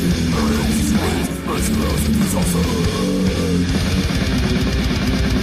I am mercy, mercy, mercy, mercy, mercy, mercy,